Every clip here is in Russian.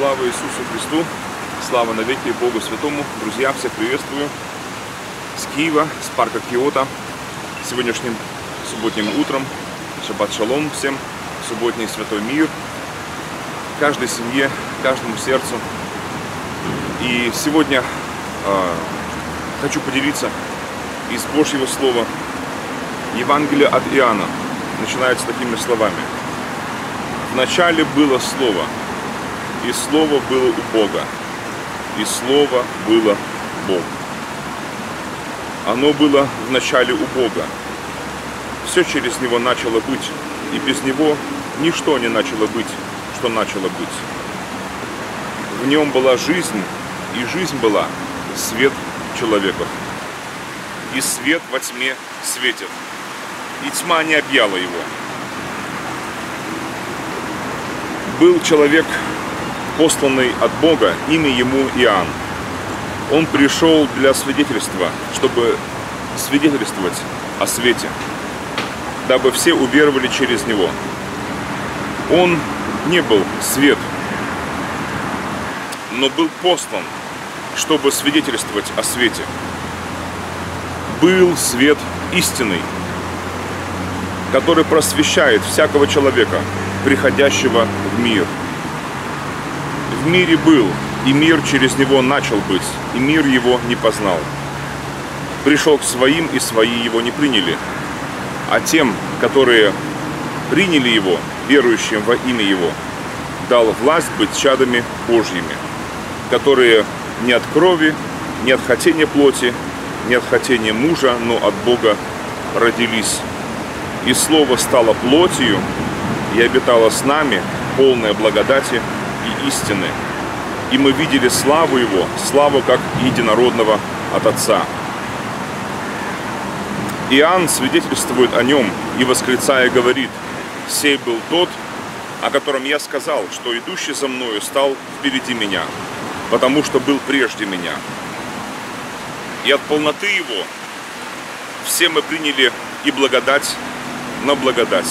Слава Иисусу Христу! Слава навеки Богу Святому! Друзья, всех приветствую с Киева, с парка Киота. Сегодняшним субботним утром. Шаббат шалом всем. Субботний святой мир. Каждой семье, каждому сердцу. И сегодня э, хочу поделиться из Божьего Слова Евангелие от Иоанна. Начинается такими словами. В начале было Слово, и Слово было у Бога, и Слово было Бог. Оно было в начале у Бога. Все через Него начало быть, и без Него ничто не начало быть, что начало быть. В Нем была жизнь, и жизнь была свет человеков. И свет во тьме светит, и тьма не объяла его. Был человек посланный от Бога, имя ему Иоанн. Он пришел для свидетельства, чтобы свидетельствовать о свете, дабы все уверовали через него. Он не был свет, но был послан, чтобы свидетельствовать о свете. Был свет истинный, который просвещает всякого человека, приходящего в мир – в мире был, и мир через него начал быть, и мир его не познал. Пришел к своим, и свои его не приняли. А тем, которые приняли его, верующим во имя его, дал власть быть чадами Божьими, которые не от крови, не от хотения плоти, не от хотения мужа, но от Бога родились. И Слово стало плотью и обитало с нами, полное благодати и истины. И мы видели славу Его, славу как единородного от Отца. Иоанн свидетельствует о нем и восклицая говорит, «Сей был тот, о котором я сказал, что идущий за мною стал впереди меня, потому что был прежде меня. И от полноты его все мы приняли и благодать на благодать.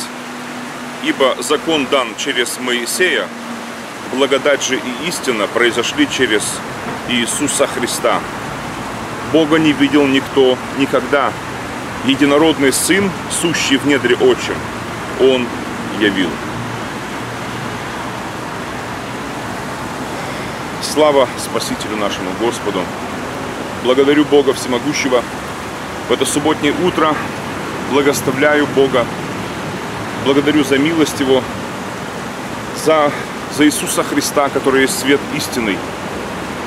Ибо закон дан через Моисея, благодать же и истина произошли через Иисуса Христа. Бога не видел никто никогда. Единородный Сын, сущий в недре отчим, Он явил. Слава Спасителю нашему Господу! Благодарю Бога Всемогущего в это субботнее утро. Благоставляю Бога. Благодарю за милость Его, за за Иисуса Христа, который есть свет истинный,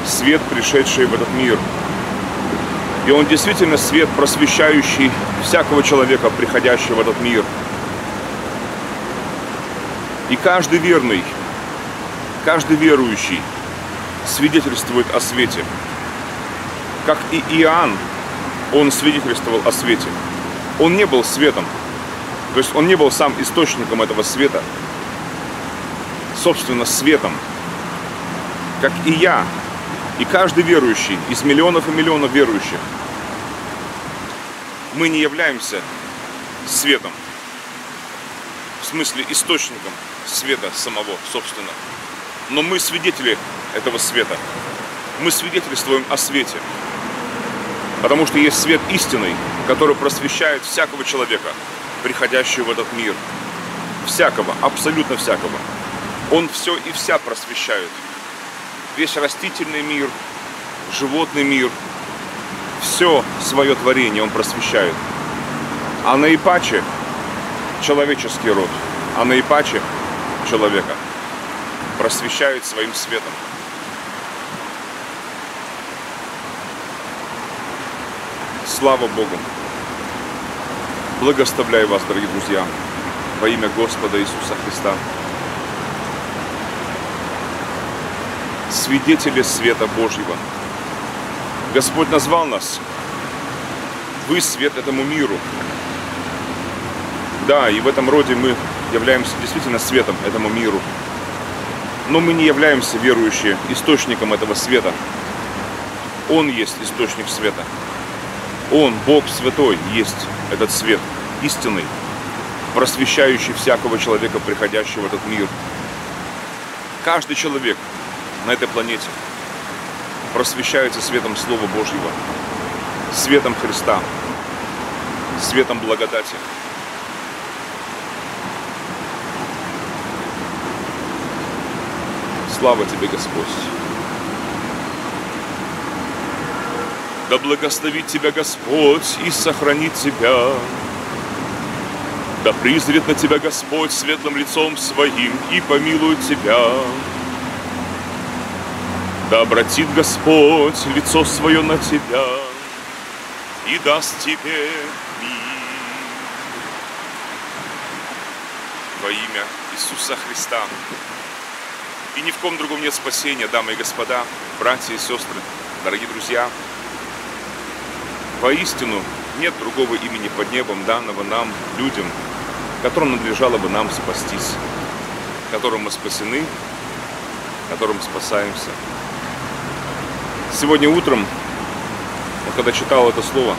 свет, пришедший в этот мир. И Он действительно свет, просвещающий всякого человека, приходящего в этот мир. И каждый верный, каждый верующий свидетельствует о свете. Как и Иоанн, он свидетельствовал о свете. Он не был светом, то есть он не был сам источником этого света, собственно, светом, как и я, и каждый верующий из миллионов и миллионов верующих. Мы не являемся светом, в смысле источником света самого, собственно. Но мы свидетели этого света. Мы свидетельствуем о свете. Потому что есть свет истинный, который просвещает всякого человека, приходящего в этот мир. Всякого, абсолютно всякого. Он все и вся просвещает. Весь растительный мир, животный мир, все свое творение он просвещает. А наипаче человеческий род, а наипаче человека просвещает своим светом. Слава Богу! Благословляю вас, дорогие друзья, во имя Господа Иисуса Христа. Свидетели света Божьего. Господь назвал нас. Вы свет этому миру. Да, и в этом роде мы являемся действительно светом этому миру. Но мы не являемся верующие источником этого света. Он есть источник света. Он, Бог Святой, есть этот свет, истинный, просвещающий всякого человека, приходящего в этот мир. Каждый человек на этой планете просвещаются светом Слова Божьего, светом Христа, светом благодати. Слава Тебе, Господь! Да благословит Тебя Господь и сохранит Тебя. Да призрит на Тебя Господь светлым лицом Своим и помилует Тебя. Да обратит Господь лицо Свое на Тебя и даст Тебе мир. Во имя Иисуса Христа. И ни в ком другом нет спасения, дамы и господа, братья и сестры, дорогие друзья. Воистину, нет другого имени под небом, данного нам, людям, которым надлежало бы нам спастись, которым мы спасены, которым спасаемся. Сегодня утром, вот когда читал это слово,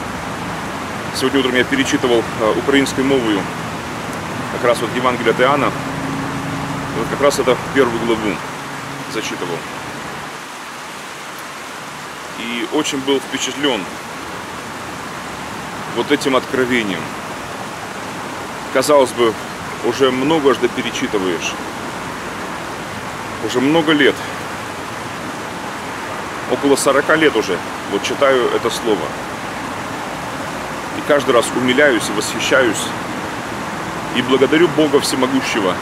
сегодня утром я перечитывал э, украинскую мову, как раз вот Евангелие от Иоанна, вот как раз это первую главу зачитывал. И очень был впечатлен вот этим откровением. Казалось бы, уже многожды перечитываешь. Уже много лет. Около 40 лет уже вот читаю это слово. И каждый раз умиляюсь и восхищаюсь. И благодарю Бога Всемогущего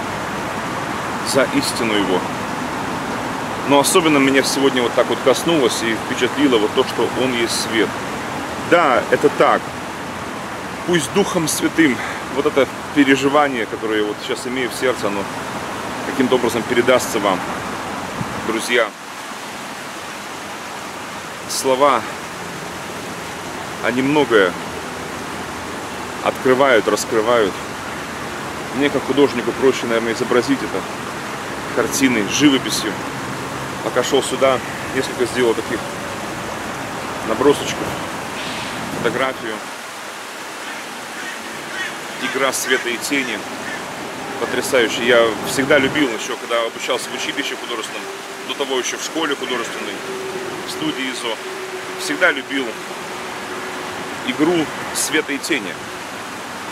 за истину Его. Но особенно меня сегодня вот так вот коснулось и впечатлило вот то, что Он есть свет. Да, это так. Пусть Духом Святым вот это переживание, которое я вот сейчас имею в сердце, оно каким-то образом передастся вам. Друзья, слова, они многое открывают, раскрывают. Мне как художнику проще, наверное, изобразить это картиной, живописью. Пока шел сюда, несколько сделал таких набросочков, фотографию. Игра света и тени. Потрясающе. Я всегда любил еще, когда обучался в училище художественном, до того еще в школе художественной, студии ИЗО. Всегда любил игру света и тени.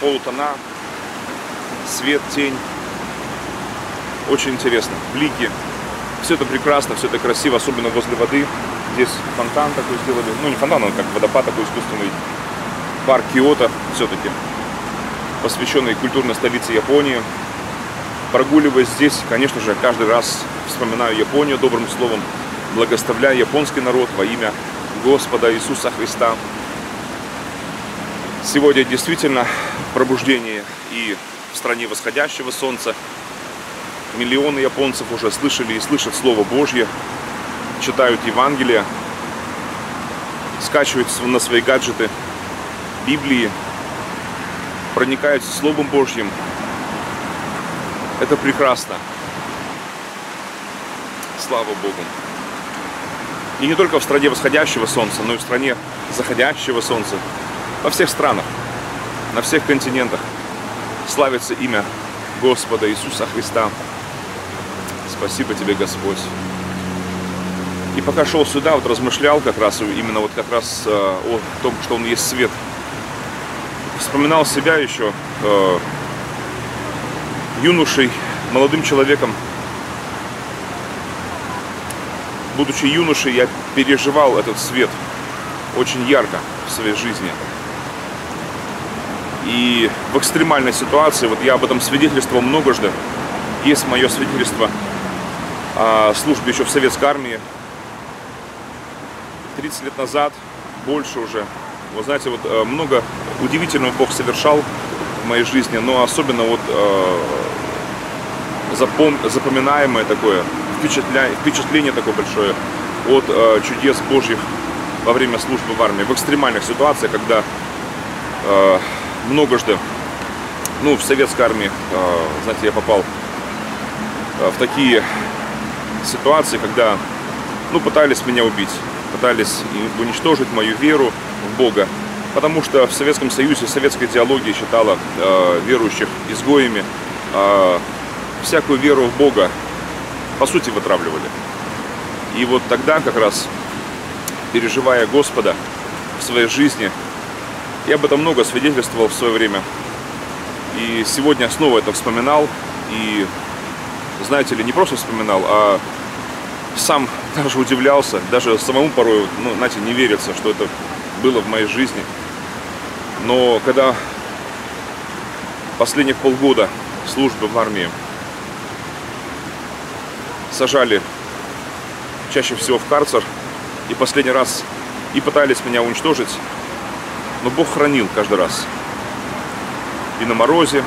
Полутона, свет, тень. Очень интересно. Блики. Все это прекрасно, все это красиво, особенно возле воды. Здесь фонтан такой сделали. Ну, не фонтан, а как водопад такой искусственный. Парк Киото все-таки, посвященный культурной столице Японии. Прогуливаясь здесь, конечно же, каждый раз вспоминаю Японию добрым словом, благословляя японский народ во имя Господа Иисуса Христа. Сегодня действительно пробуждение и в стране восходящего солнца, Миллионы японцев уже слышали и слышат Слово Божье, читают Евангелие, скачивают на свои гаджеты Библии, проникаются Словом Божьим. Это прекрасно. Слава Богу. И не только в стране восходящего солнца, но и в стране заходящего солнца. Во всех странах, на всех континентах славится имя Господа Иисуса Христа. Спасибо тебе, Господь. И пока шел сюда, вот размышлял как раз, именно вот как раз э, о том, что он есть свет. Вспоминал себя еще э, юношей, молодым человеком. Будучи юношей, я переживал этот свет очень ярко в своей жизни. И в экстремальной ситуации, вот я об этом свидетельствовал многожды, есть мое свидетельство – а, службе еще в советской армии. 30 лет назад, больше уже. Вы знаете, вот э, много удивительного Бог совершал в моей жизни, но особенно вот э, запом, запоминаемое такое, впечатление, впечатление такое большое от э, чудес Божьих во время службы в армии, в экстремальных ситуациях, когда э, многожды, ну, в советской армии, э, знаете, я попал в такие ситуации, когда ну, пытались меня убить, пытались уничтожить мою веру в Бога. Потому что в Советском Союзе советская идеология считала э, верующих изгоями, э, всякую веру в Бога по сути вытравливали. И вот тогда как раз, переживая Господа в своей жизни, я об этом много свидетельствовал в свое время. И сегодня снова это вспоминал. И, знаете ли, не просто вспоминал, а сам даже удивлялся, даже самому порой, ну, знаете, не верится, что это было в моей жизни. Но когда последних полгода службы в армии сажали чаще всего в карцер, и последний раз и пытались меня уничтожить, но Бог хранил каждый раз. И на морозе.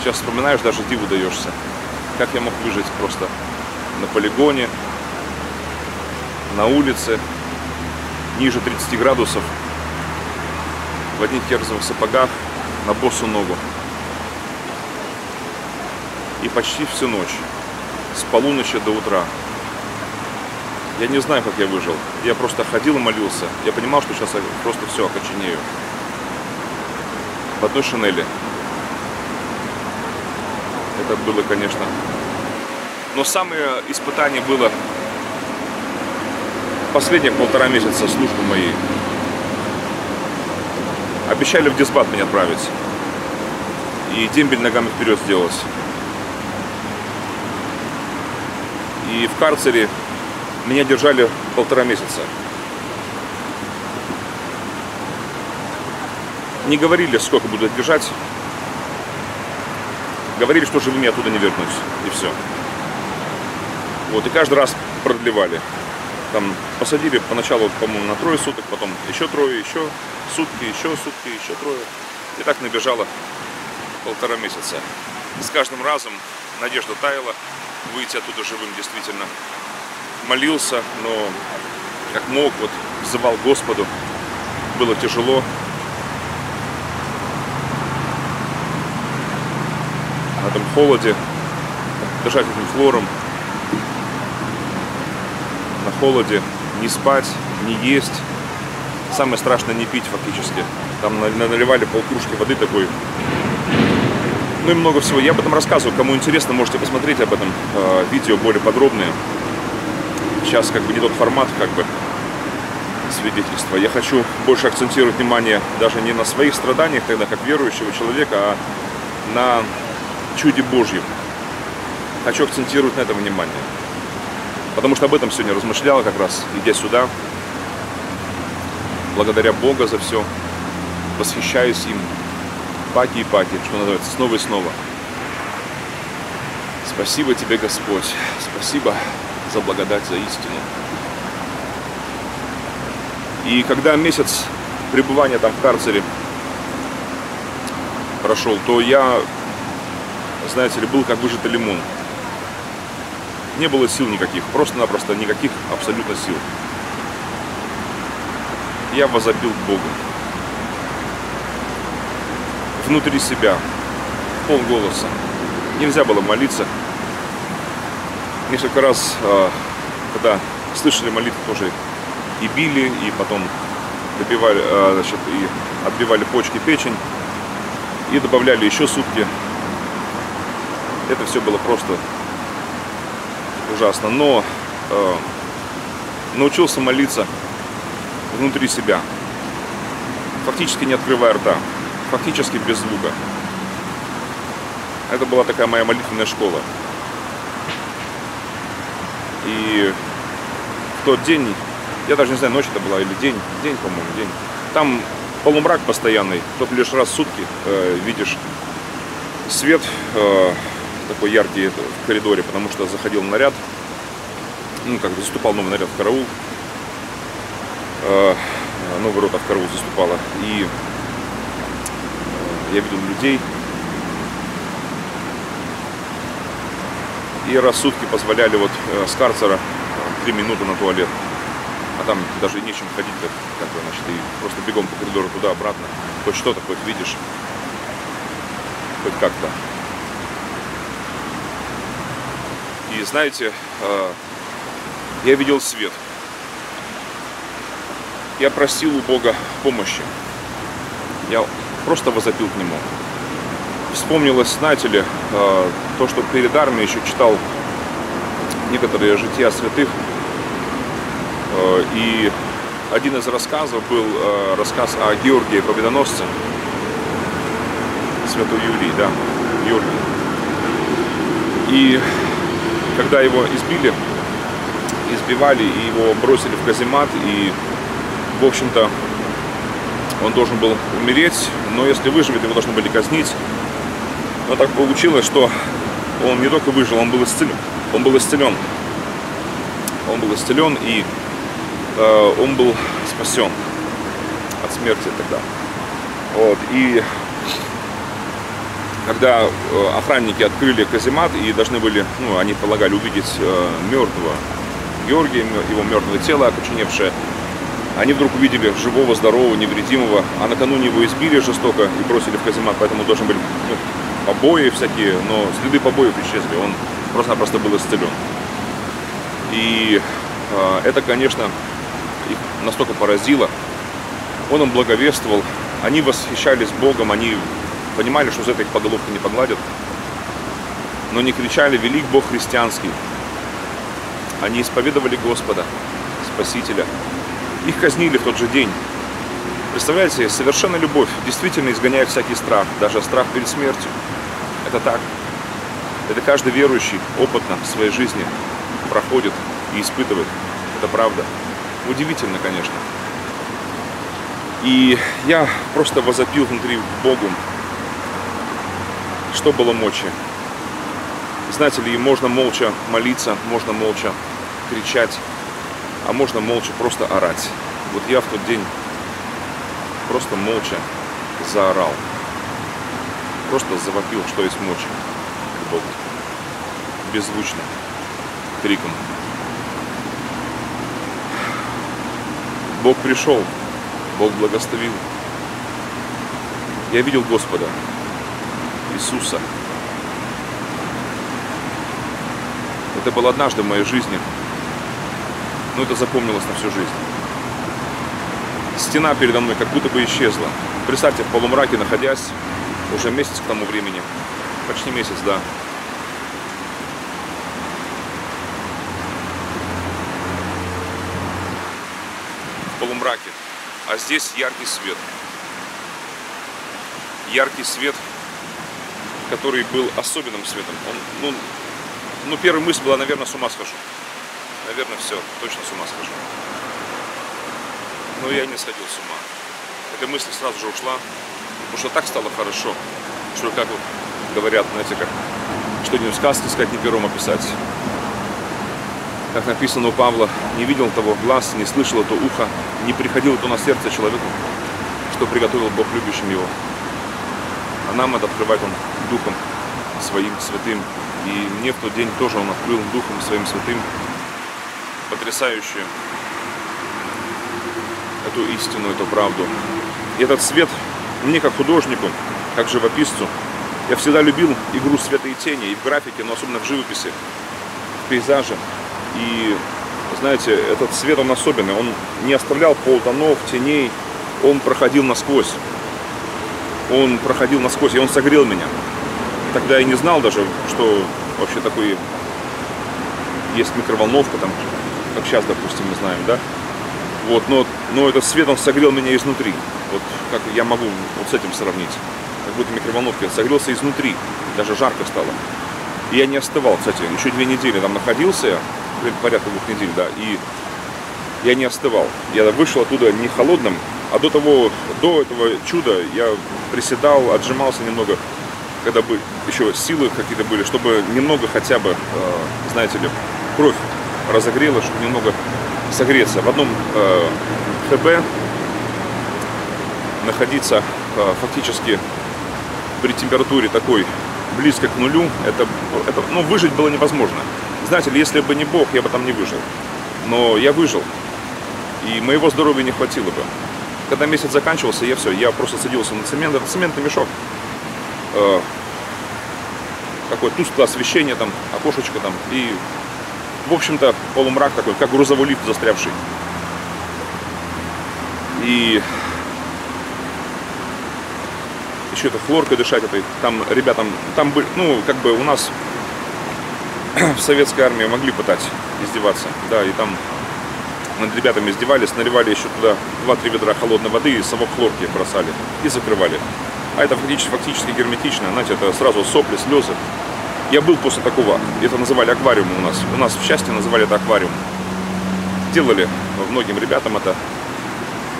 Сейчас вспоминаешь, даже диву даешься. Как я мог выжить просто на полигоне, на улице, ниже 30 градусов, в одних керзовых сапогах, на босу ногу. И почти всю ночь, с полуночи до утра. Я не знаю, как я выжил. Я просто ходил и молился. Я понимал, что сейчас я просто все окоченею. В одной шинели. Это было, конечно. Но самое испытание было последних полтора месяца службы моей. Обещали в дисбат меня отправить. И дембель ногами вперед сделать. И в карцере меня держали полтора месяца. Не говорили, сколько буду держать. Говорили, что живыми оттуда не вернусь. И все. Вот, и каждый раз продлевали. Там посадили поначалу, по-моему, на трое суток, потом еще трое, еще сутки, еще сутки, еще трое. И так набежало полтора месяца. С каждым разом надежда таяла выйти оттуда живым действительно молился, но как мог, вот взывал Господу. Было тяжело. На этом холоде, дышать этим хлором, на холоде, не спать, не есть. Самое страшное не пить фактически. Там наливали полкружки воды такой. Ну и много всего. Я об этом рассказываю. Кому интересно, можете посмотреть об этом э, видео более подробные сейчас как бы не тот формат, как бы свидетельства. Я хочу больше акцентировать внимание даже не на своих страданиях, тогда как верующего человека, а на чуде Божьем. Хочу акцентировать на этом внимание. Потому что об этом сегодня размышляла как раз, идя сюда. Благодаря Бога за все. Восхищаюсь им. Паки и паки, что называется, снова и снова. Спасибо тебе, Господь. Спасибо за благодать, за истину. И когда месяц пребывания там в карцере прошел, то я, знаете ли, был как выжатый лимон. Не было сил никаких, просто-напросто никаких абсолютно сил. Я возопил к Богу. Внутри себя, пол голоса. Нельзя было молиться, несколько раз, а, когда слышали молитву, тоже и били, и потом добивали, а, значит, и отбивали почки, печень, и добавляли еще сутки. Это все было просто ужасно. Но э, научился молиться внутри себя, фактически не открывая рта, фактически без звука. Это была такая моя молитвенная школа. И в тот день, я даже не знаю, ночь это была или день, день, по-моему, день. Там полумрак постоянный, только лишь раз в сутки э, видишь свет э, такой яркий в коридоре, потому что заходил наряд, ну, как бы заступал новый наряд в караул, э, новый рота в караул заступала, и я видел людей, И сутки позволяли вот э, с карцера 3 минуты на туалет. А там даже и нечем ходить, как, как бы, значит, и просто бегом по коридору туда-обратно. Хоть что-то, хоть видишь, хоть как-то. И знаете, э, я видел свет. Я просил у Бога помощи. Я просто возопил к Нему вспомнилось, знаете ли, э, то, что перед армией еще читал некоторые жития святых. Э, и один из рассказов был э, рассказ о Георгии Победоносце, святой Юрий, да, Георгий. И когда его избили, избивали и его бросили в каземат, и, в общем-то, он должен был умереть, но если выживет, его должны были казнить. Но так получилось, что он не только выжил, он был исцелен. Он был исцелен. Он был исцелен и э, он был спасен от смерти тогда. Вот. И когда э, охранники открыли каземат и должны были, ну, они полагали увидеть э, мертвого Георгия, его мертвое тело окоченевшее, они вдруг увидели живого, здорового, невредимого, а накануне его избили жестоко и бросили в каземат, поэтому должны были ну, побои всякие, но следы побоев исчезли, он просто-напросто был исцелен. И э, это, конечно, их настолько поразило. Он им благовествовал, они восхищались Богом, они понимали, что за это их по головке не погладят, но не кричали «Велик Бог христианский». Они исповедовали Господа, Спасителя. Их казнили в тот же день. Представляете, совершенная любовь действительно изгоняет всякий страх, даже страх перед смертью. Это так. Это каждый верующий опытно в своей жизни проходит и испытывает. Это правда. Удивительно, конечно. И я просто возопил внутри Богу, что было мочи. Знаете ли, можно молча молиться, можно молча кричать, а можно молча просто орать. Вот я в тот день просто молча заорал. Просто завопил, что есть мочи к Богу. Беззвучно, криком. Бог пришел, Бог благословил. Я видел Господа, Иисуса. Это было однажды в моей жизни, но это запомнилось на всю жизнь. Стена передо мной как будто бы исчезла. Представьте, в полумраке находясь, уже месяц к тому времени, почти месяц, да, полумраке, а здесь яркий свет. Яркий свет который был особенным светом. Он, ну, ну, первая мысль была, наверное, с ума схожу. Наверное, все, точно с ума схожу. Но я не сходил с ума. Эта мысль сразу же ушла, потому что так стало хорошо, что, как вот говорят, знаете, как что не в сказке сказать, не пером описать. Как написано у Павла, не видел того глаз, не слышал это ухо, не приходило то на сердце человеку, что приготовил Бог любящим его. А нам это открывает Он Духом Своим Святым. И мне в тот день тоже Он открыл Духом Своим Святым потрясающую эту истину, эту правду. И этот свет мне как художнику, как живописцу, я всегда любил игру света и тени, и в графике, но особенно в живописи, в пейзаже. И, знаете, этот свет, он особенный, он не оставлял полутонов, теней, он проходил насквозь он проходил насквозь, и он согрел меня. Тогда я не знал даже, что вообще такой есть микроволновка, там, как сейчас, допустим, мы знаем, да? Вот, но, но этот свет, он согрел меня изнутри. Вот как я могу вот с этим сравнить. Как будто микроволновка согрелся изнутри, даже жарко стало. И я не остывал, кстати, еще две недели там находился, порядка двух недель, да, и я не остывал. Я вышел оттуда не холодным, а до того, до этого чуда я приседал, отжимался немного, когда бы еще силы какие-то были, чтобы немного хотя бы, э, знаете ли, кровь разогрела, чтобы немного согреться. В одном э, ХБ находиться э, фактически при температуре такой близко к нулю, это, это ну, выжить было невозможно. Знаете ли, если бы не Бог, я бы там не выжил. Но я выжил. И моего здоровья не хватило бы. Когда месяц заканчивался, я все, я просто садился на цемент, это цементный мешок. Э, такое тусклое освещение, там, окошечко там, и, в общем-то, полумрак такой, как грузовой лифт застрявший. И еще это хлоркой дышать, это, там ребятам, там, ну, как бы у нас в советской армии могли пытать, издеваться. Да, и там над ребятами издевались, наливали еще туда 2-3 ведра холодной воды и совок хлорки бросали и закрывали. А это фактически, фактически герметично, знаете, это сразу сопли, слезы. Я был после такого, это называли аквариум у нас. У нас в счастье называли это аквариум. Делали многим ребятам это,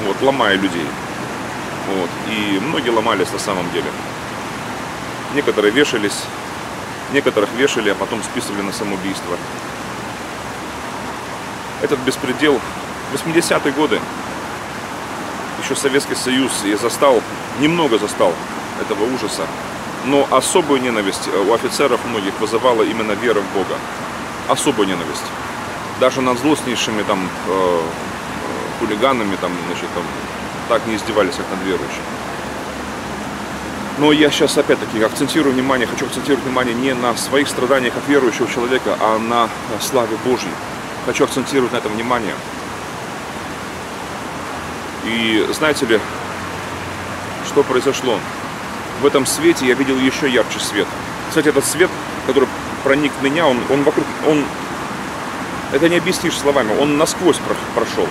вот, ломая людей. Вот. И многие ломались на самом деле. Некоторые вешались, некоторых вешали, а потом списывали на самоубийство. Этот беспредел 80-е годы, еще Советский Союз, я застал, немного застал этого ужаса. Но особую ненависть у офицеров многих вызывала именно вера в Бога. Особую ненависть. Даже над злостнейшими там э, хулиганами там, значит, там, так не издевались, как над верующими. Но я сейчас опять-таки акцентирую внимание, хочу акцентировать внимание не на своих страданиях от верующего человека, а на славе Божьей. Хочу акцентировать на этом внимание. И знаете ли, что произошло? В этом свете я видел еще ярче свет. Кстати, этот свет, который проник в меня, он, он вокруг, он, это не объяснишь словами, он насквозь прошел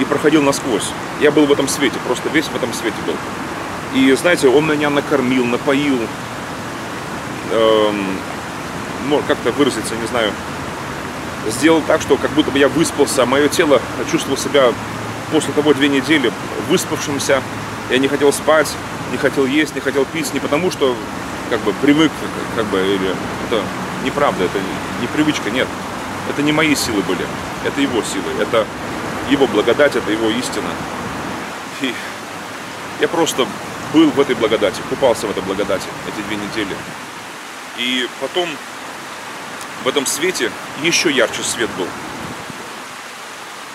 и проходил насквозь. Я был в этом свете, просто весь в этом свете был. И знаете, он меня накормил, напоил, эм, как-то выразиться, не знаю, сделал так, что как будто бы я выспался, а мое тело чувствовало себя после того две недели выспавшимся. Я не хотел спать, не хотел есть, не хотел пить, не потому что как бы привык, как бы, или это неправда, это не привычка, нет. Это не мои силы были, это его силы, это его благодать, это его истина. И я просто был в этой благодати, купался в этой благодати эти две недели. И потом в этом свете еще ярче свет был.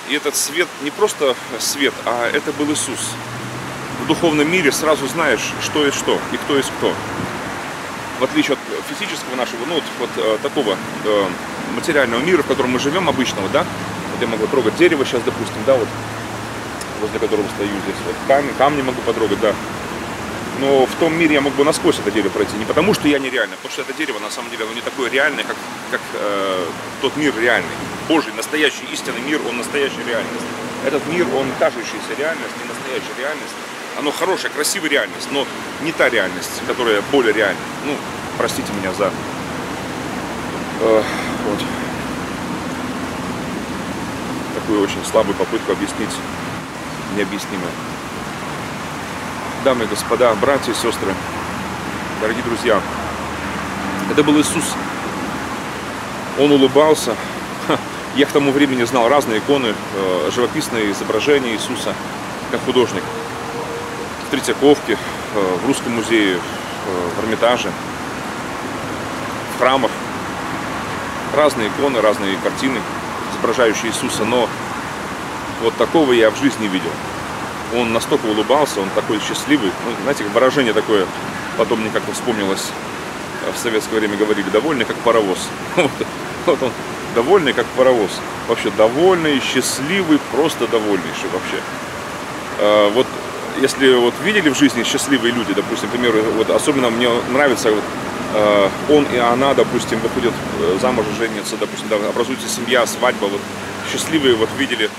И этот свет не просто свет, а это был Иисус. В духовном мире сразу знаешь, что есть что и кто есть кто. В отличие от физического нашего, ну вот, э, такого э, материального мира, в котором мы живем обычного, да, вот я могу трогать дерево сейчас, допустим, да, вот возле которого стою здесь, вот камни, камни могу потрогать, да, но в том мире я мог бы насквозь это дерево пройти. Не потому, что я нереальный, а потому что это дерево на самом деле оно не такое реальное, как, как э, тот мир реальный. Божий, настоящий истинный мир, он настоящая реальность. Этот мир, он кажущаяся реальность, не настоящая реальность. Оно хорошая, красивая реальность, но не та реальность, которая более реальна. Ну, простите меня за... Э, вот. Такую очень слабую попытку объяснить необъяснимое дамы и господа, братья и сестры, дорогие друзья, это был Иисус. Он улыбался. Я к тому времени знал разные иконы, э, живописные изображения Иисуса, как художник. Третьяковке, э, в Русском музее, э, в Эрмитаже, в храмах. Разные иконы, разные картины, изображающие Иисуса, но вот такого я в жизни видел он настолько улыбался, он такой счастливый. Ну, знаете, выражение такое, потом мне как-то вспомнилось, э, в советское время говорили, довольный как паровоз. Вот, вот он, довольный как паровоз. Вообще довольный, счастливый, просто довольнейший вообще. Вот если вот видели в жизни счастливые люди, допустим, например, вот особенно мне нравится вот, э, он и она, допустим, выходят э, замуж, женятся, допустим, да, образуется семья, свадьба, вот счастливые вот видели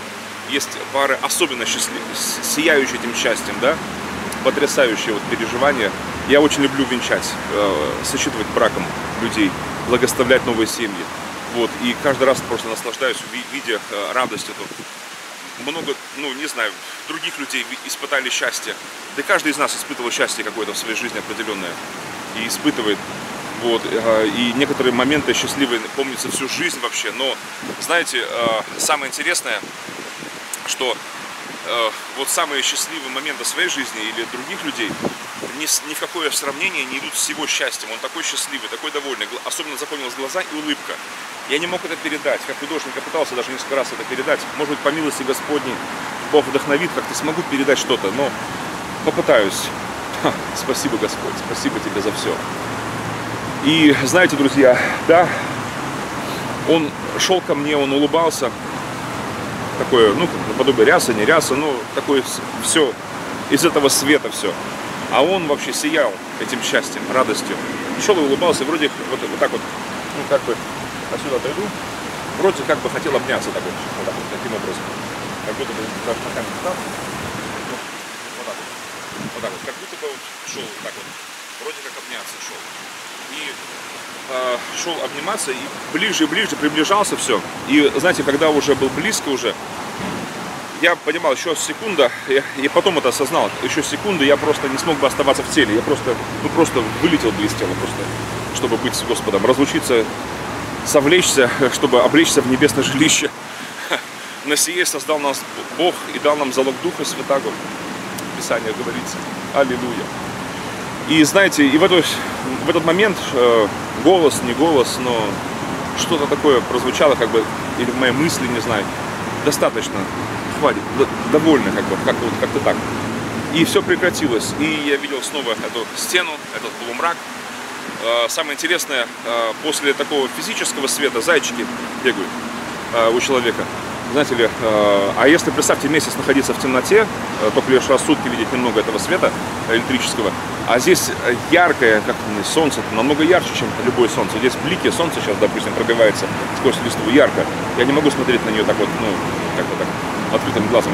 есть пары особенно счастливые, сияющие этим счастьем, да, потрясающие вот переживания. Я очень люблю венчать, э, сочетывать браком людей, благоставлять новые семьи. Вот, и каждый раз просто наслаждаюсь, видя э, радость эту. Много, ну, не знаю, других людей испытали счастье. Да каждый из нас испытывал счастье какое-то в своей жизни определенное. И испытывает. Вот, э, и некоторые моменты счастливые помнятся всю жизнь вообще. Но, знаете, э, самое интересное, что э, вот самые счастливые моменты своей жизни или других людей ни, ни в какое сравнение не идут с его счастьем. Он такой счастливый, такой довольный. Особенно запомнилась глаза и улыбка. Я не мог это передать. Как художник я пытался даже несколько раз это передать. Может быть, по милости Господней Бог вдохновит, как-то смогу передать что-то, но попытаюсь. Ха, спасибо, Господь, спасибо тебе за все. И знаете, друзья, да, он шел ко мне, он улыбался, такое, ну, наподобие ряса, не ряса, ну, такое все, из этого света все. А он вообще сиял этим счастьем, радостью. Шел и улыбался, вроде вот, вот так вот, ну, как бы отсюда отойду. Вроде как бы хотел обняться так вот, вот, так вот таким образом. Как будто бы даже на камеру там. Вот так вот. Вот так вот. Как будто бы вот шел так вот. Вроде как обняться шел. И э, шел обниматься и ближе и ближе приближался все. И знаете, когда уже был близко уже, я понимал, еще секунда, я, и потом это осознал, еще секунду я просто не смог бы оставаться в теле, я просто, ну просто вылетел бы из тела просто, чтобы быть с Господом, разлучиться, совлечься, чтобы облечься в небесное жилище. На сие создал нас Бог и дал нам залог Духа Святаго. Писание говорится. Аллилуйя. И знаете, и в, эту, в этот момент э, голос, не голос, но что-то такое прозвучало, как бы, или в моей мысли, не знаю, достаточно, хватит, довольно, как бы, как-то вот, как-то так. И все прекратилось. И я видел снова эту стену, этот полумрак. Э, самое интересное, э, после такого физического света зайчики бегают э, у человека. Знаете ли, а если, представьте, месяц находиться в темноте, только лишь раз в сутки видеть немного этого света электрического, а здесь яркое, как солнце, намного ярче, чем любое солнце. Здесь блики солнца сейчас, допустим, пробивается сквозь листву ярко. Я не могу смотреть на нее так вот, ну, как-то так открытым глазом,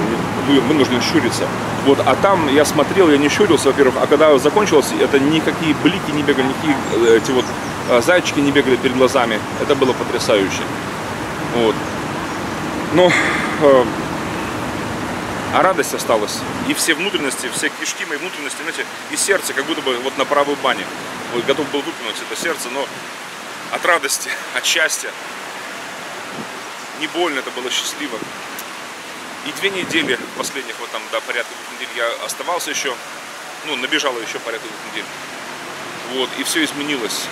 вынужден щуриться. Вот, а там я смотрел, я не щурился, во-первых, а когда закончилось, это никакие блики не бегали, никакие э, эти вот э, зайчики не бегали перед глазами. Это было потрясающе. Вот. Но э, а радость осталась. И все внутренности, все кишки мои внутренности, знаете, и сердце, как будто бы вот на правую бане. Вот готов был выплюнуть это сердце, но от радости, от счастья. Не больно, это было счастливо. И две недели последних, вот там, до порядка двух недель я оставался еще, ну, набежало еще порядка двух недель. Вот, и все изменилось.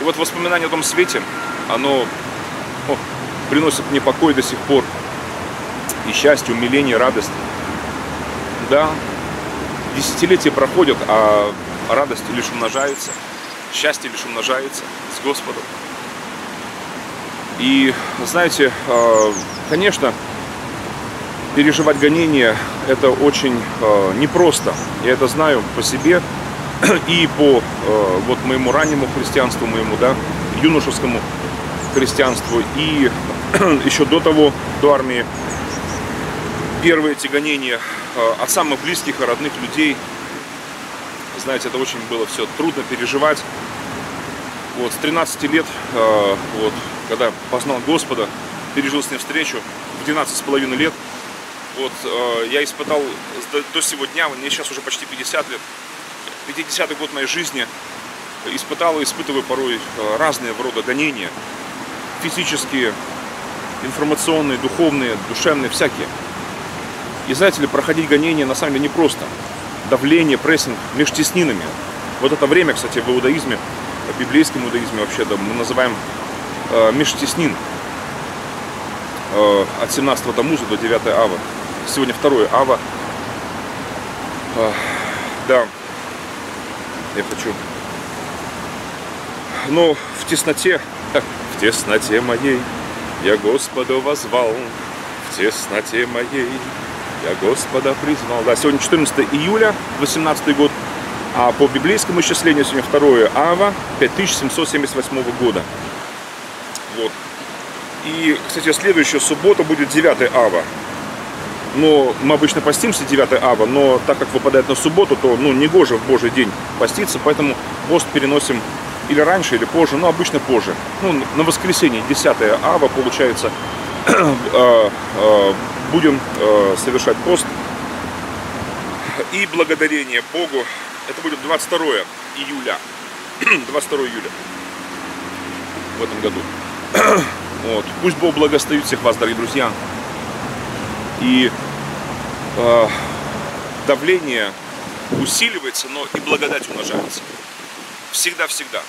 И вот воспоминание о том свете, оно о, приносит мне покой до сих пор. И счастье, умиление, радость. Да, десятилетия проходят, а радость лишь умножается, счастье лишь умножается с Господом. И, знаете, а, конечно, переживать гонения это очень э, непросто. Я это знаю по себе и по э, вот моему раннему христианству, моему, да, юношескому христианству. И еще до того, до армии, первые эти гонения э, от самых близких и родных людей, знаете, это очень было все трудно переживать. Вот, с 13 лет, э, вот, когда познал Господа, пережил с ним встречу, в 12 с половиной лет – вот, э, я испытал до, до сего дня, мне сейчас уже почти 50 лет, 50-й год моей жизни, испытал и испытываю порой э, разные рода гонения, физические, информационные, духовные, душевные, всякие. И знаете ли, проходить гонения на самом деле непросто. Давление, прессинг между теснинами. Вот это время, кстати, в иудаизме, в библейском иудаизме вообще, да, мы называем э, межтеснин э, от 17 Тамуза до 9 Ава. Сегодня 2 ава. Да, я хочу. Но в тесноте, в тесноте моей я Господа возвал, в тесноте моей я Господа призвал. Да, сегодня 14 июля, 18 год, а по библейскому исчислению сегодня 2 ава 5778 года. Вот. И, кстати, следующая суббота будет 9 ава но мы обычно постимся 9 ава, но так как выпадает на субботу, то ну, не гоже в Божий день поститься, поэтому пост переносим или раньше, или позже, но обычно позже. Ну, на воскресенье 10 ава, получается, э, э, будем э, совершать пост и благодарение Богу. Это будет 22 июля. 22 июля в этом году. Вот. Пусть Бог благословит всех вас, дорогие друзья и э, давление усиливается, но и благодать умножается. Всегда-всегда.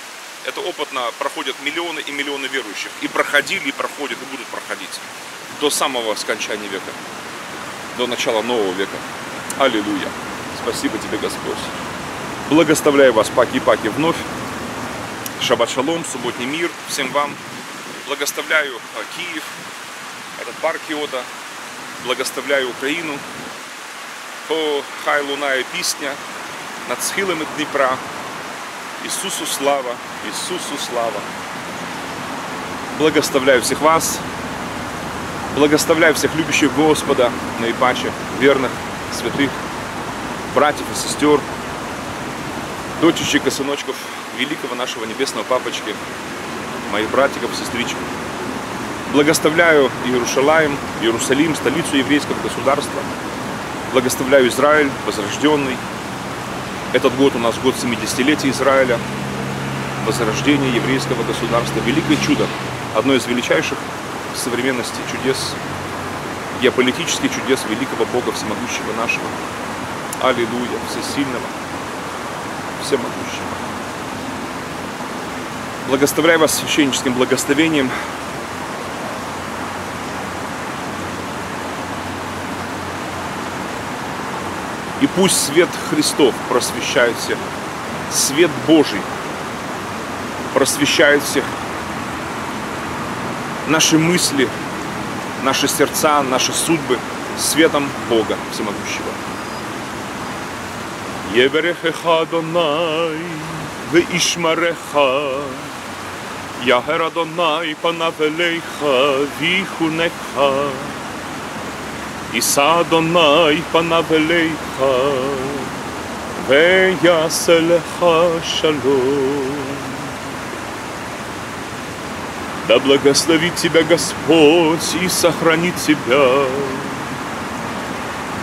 Это опытно проходят миллионы и миллионы верующих. И проходили, и проходят, и будут проходить. До самого скончания века. До начала нового века. Аллилуйя. Спасибо тебе, Господь. Благоставляю вас, паки-паки, вновь. Шаббат шалом, субботний мир. Всем вам. Благоставляю а, Киев, этот парк Киота, благословляю Україну. О, хай лунає пісня над схилами Дніпра. Ісусу слава, Ісусу слава. Благословляю всех вас. Благословляю всех любящих Господа, наипаче, верных, святых, братьев и сестер, дочечек и сыночков великого нашего небесного папочки, моих братиков и сестричек. Благословляю Иерушалаем, Иерусалим, столицу еврейского государства. Благословляю Израиль, возрожденный. Этот год у нас год 70-летия Израиля, возрождения еврейского государства. Великое чудо, одно из величайших в современности чудес, геополитических чудес великого Бога Всемогущего нашего. Аллилуйя, Всесильного, Всемогущего. Благословляю вас священническим благословением. И пусть свет Христов просвещает всех. Свет Божий просвещает всех. Наши мысли, наши сердца, наши судьбы светом Бога Всемогущего. Еберехеха Донай, ве Ишмареха, Яхер Адонай, панавелейха, вихунеха, יישא אדוני панав אליך ויעשה לך שלום. Да благословит тебя Господь и сохранит тебя.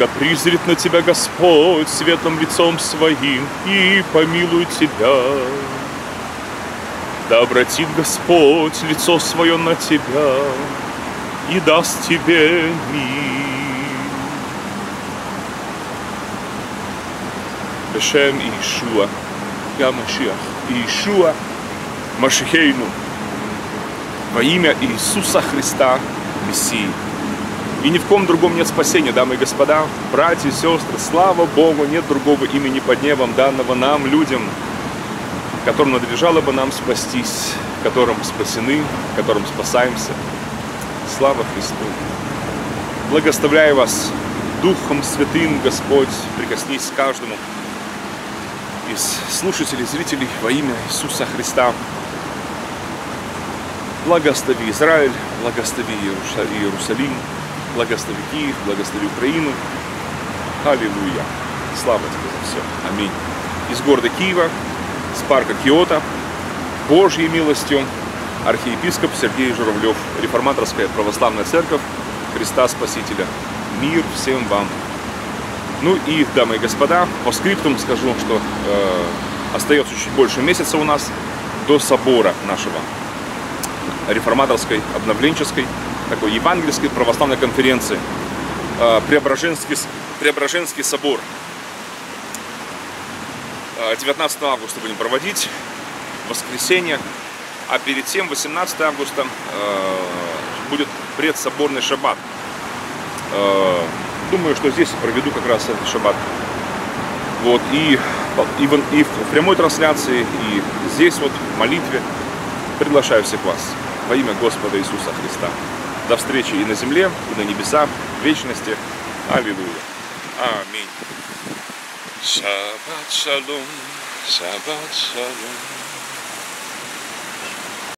Да призрит на тебя Господь светлым лицом своим и помилует тебя. Да обратит Господь лицо свое на тебя и даст тебе мир. Бешем Иешуа, Гамашиах, Иешуа, Машихейну, во имя Иисуса Христа, Мессии. И ни в ком другом нет спасения, дамы и господа, братья и сестры, слава Богу, нет другого имени под небом, данного нам, людям, которым надлежало бы нам спастись, которым спасены, которым спасаемся. Слава Христу! Благословляю вас Духом Святым, Господь, прикоснись к каждому из слушателей, зрителей во имя Иисуса Христа. Благослови Израиль, благослови Иерусалим, благослови Киев, благослови Украину. Аллилуйя. Слава тебе за все. Аминь. Из города Киева, с парка Киота, Божьей милостью, архиепископ Сергей Журавлев, реформаторская православная церковь Христа Спасителя. Мир всем вам. Ну и, дамы и господа, по скриптум скажу, что э, остается чуть больше месяца у нас до собора нашего реформаторской, обновленческой, такой евангельской православной конференции. Э, Преображенский, Преображенский собор. 19 э, августа будем проводить, воскресенье. А перед тем, 18 августа, э, будет предсоборный шаббат. Думаю, что здесь проведу как раз этот шаббат. Вот, и, и, в, и в прямой трансляции, и здесь вот в молитве приглашаю всех вас во имя Господа Иисуса Христа. До встречи и на земле, и на небесах, в вечности. Аллилуйя. Аминь. Шаббат шалом, шаббат шалом.